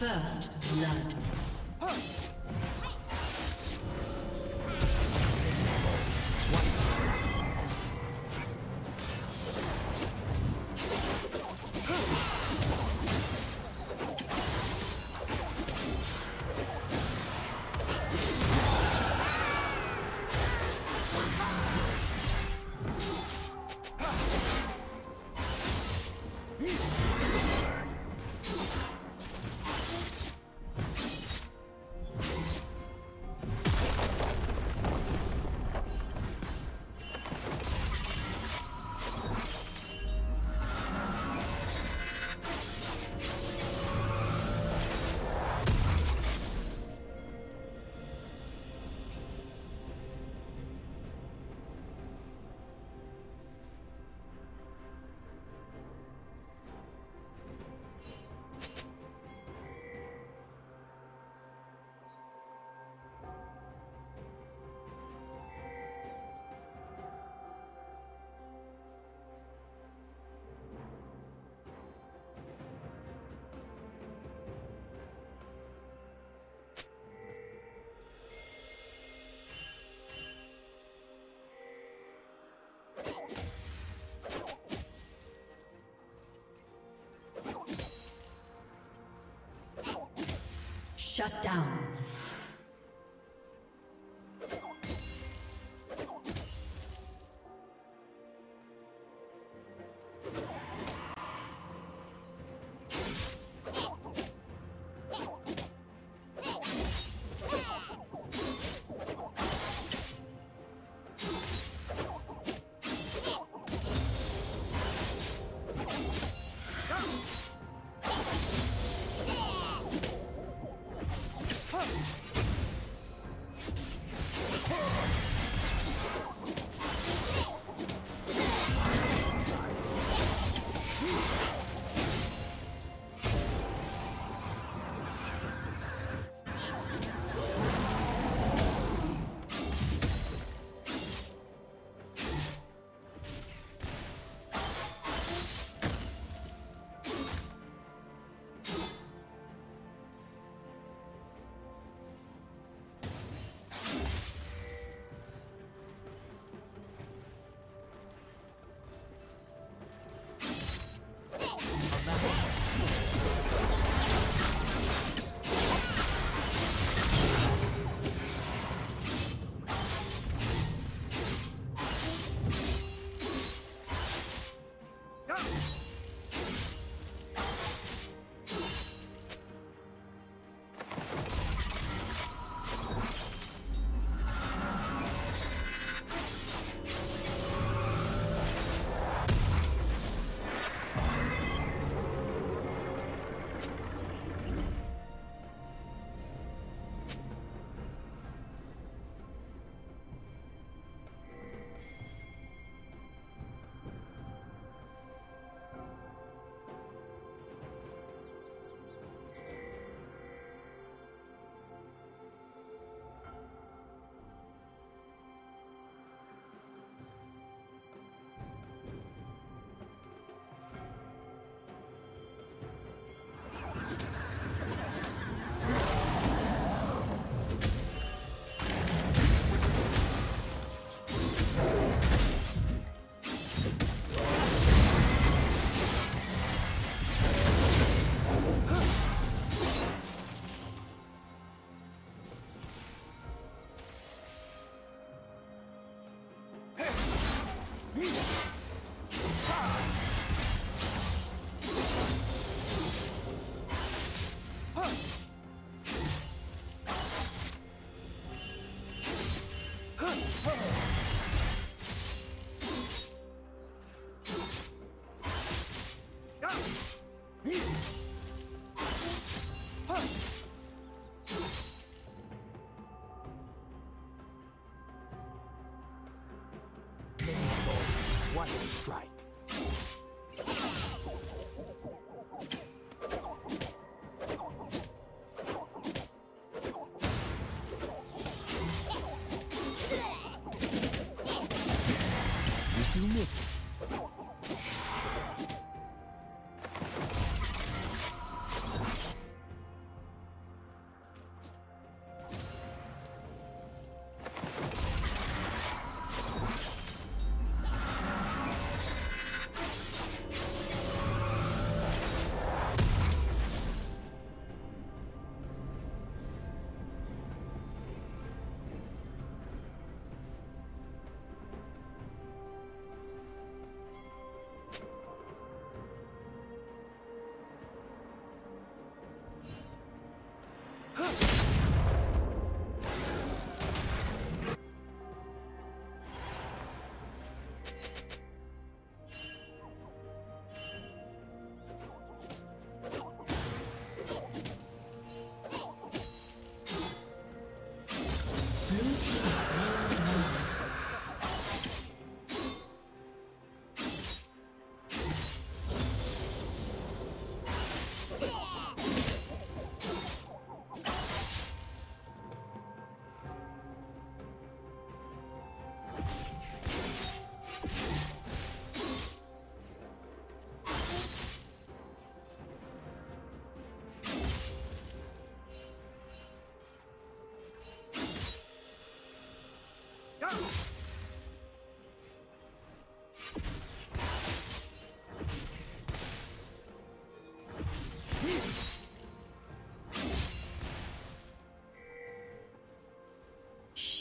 First blood. Shut down. You miss?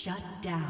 Shut down.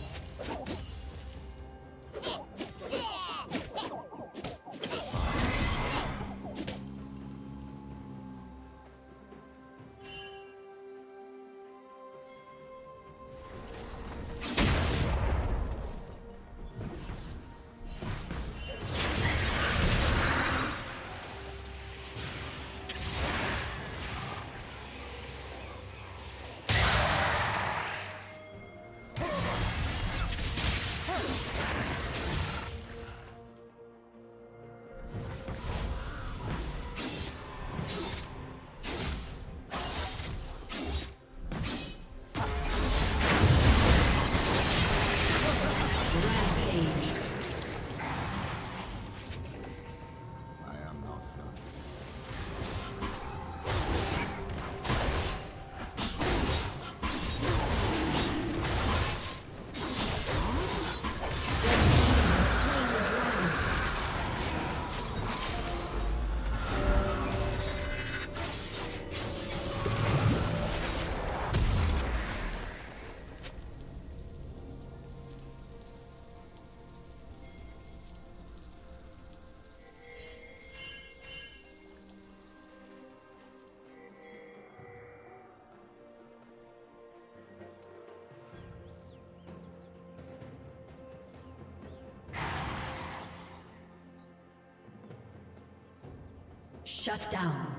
Shut down.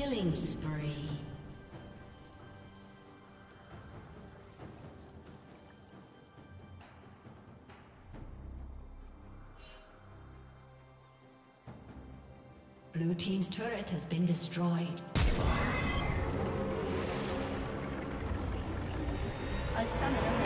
Killing spree. Blue Team's turret has been destroyed. A summoner.